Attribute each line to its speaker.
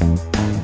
Speaker 1: Música